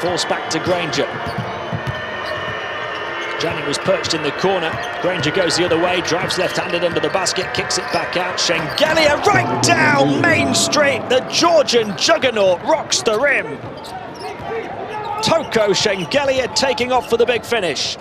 Falls back to Granger. Janning was perched in the corner. Granger goes the other way, drives left-handed under the basket, kicks it back out. Shengelia right down Main Street. The Georgian juggernaut rocks the rim. Toko Shengelia taking off for the big finish.